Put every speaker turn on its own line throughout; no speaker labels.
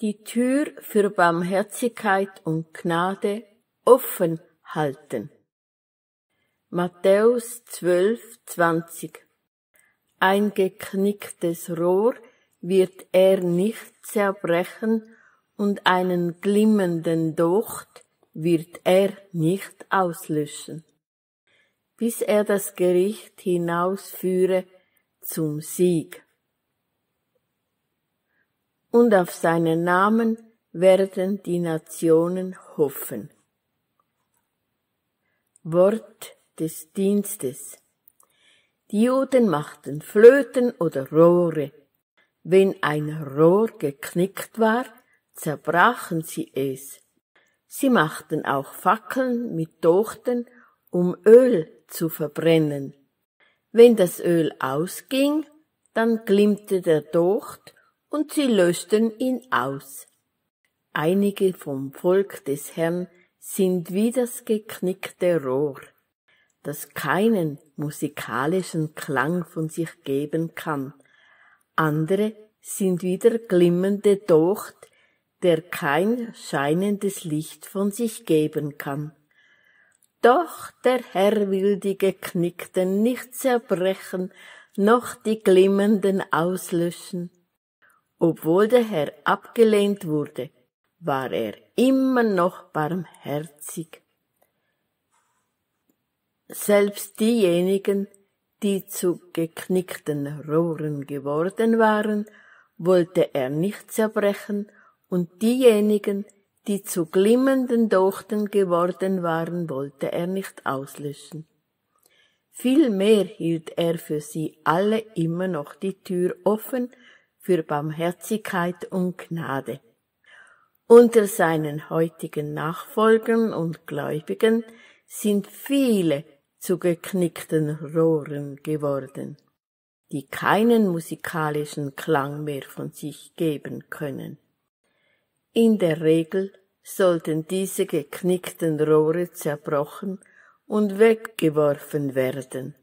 die Tür für Barmherzigkeit und Gnade offen halten. Matthäus 12, 20 Ein geknicktes Rohr wird er nicht zerbrechen und einen glimmenden Docht wird er nicht auslöschen, bis er das Gericht hinausführe zum Sieg. Und auf seinen Namen werden die Nationen hoffen. Wort des Dienstes. Die Juden machten Flöten oder Rohre. Wenn ein Rohr geknickt war, zerbrachen sie es. Sie machten auch Fackeln mit Dochten, um Öl zu verbrennen. Wenn das Öl ausging, dann glimmte der Docht und sie löschten ihn aus. Einige vom Volk des Herrn sind wie das geknickte Rohr, das keinen musikalischen Klang von sich geben kann. Andere sind wie der glimmende Docht, der kein scheinendes Licht von sich geben kann. Doch der Herr will die Geknickten nicht zerbrechen, noch die Glimmenden auslöschen. Obwohl der Herr abgelehnt wurde, war er immer noch barmherzig. Selbst diejenigen, die zu geknickten Rohren geworden waren, wollte er nicht zerbrechen, und diejenigen, die zu glimmenden Dochten geworden waren, wollte er nicht auslöschen. Vielmehr hielt er für sie alle immer noch die Tür offen für Barmherzigkeit und Gnade. Unter seinen heutigen Nachfolgern und Gläubigen sind viele zu geknickten Rohren geworden, die keinen musikalischen Klang mehr von sich geben können. In der Regel sollten diese geknickten Rohre zerbrochen und weggeworfen werden.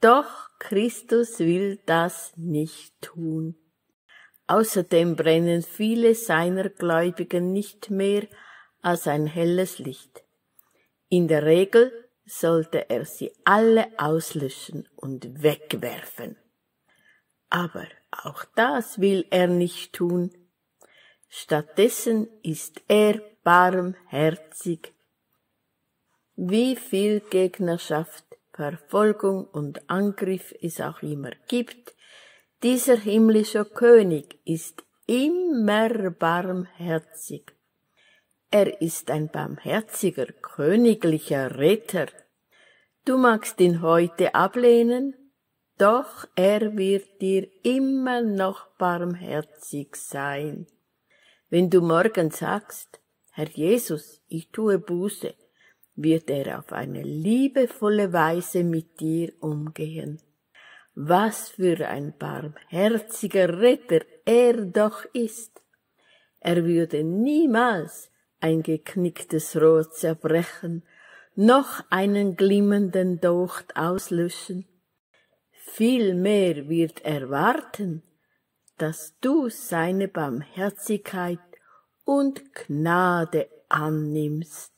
Doch Christus will das nicht tun. Außerdem brennen viele seiner Gläubigen nicht mehr als ein helles Licht. In der Regel sollte er sie alle auslöschen und wegwerfen. Aber auch das will er nicht tun. Stattdessen ist er barmherzig. Wie viel Gegnerschaft, Verfolgung und Angriff es auch immer gibt, dieser himmlische König ist immer barmherzig. Er ist ein barmherziger, königlicher Retter. Du magst ihn heute ablehnen, doch er wird dir immer noch barmherzig sein. Wenn du morgen sagst, Herr Jesus, ich tue Buße, wird er auf eine liebevolle Weise mit dir umgehen. Was für ein barmherziger Retter er doch ist. Er würde niemals ein geknicktes Rohr zerbrechen, noch einen glimmenden Docht auslöschen. Vielmehr wird er warten, dass du seine Barmherzigkeit und Gnade annimmst.